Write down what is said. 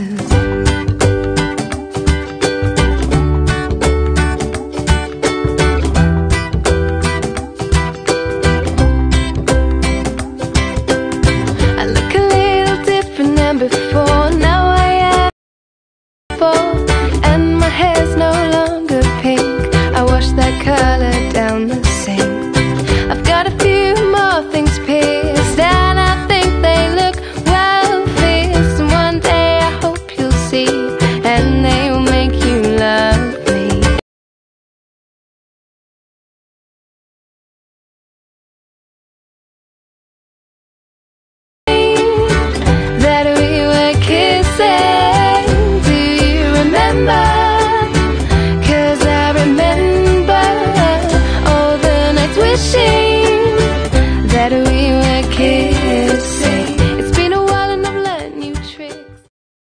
is remember.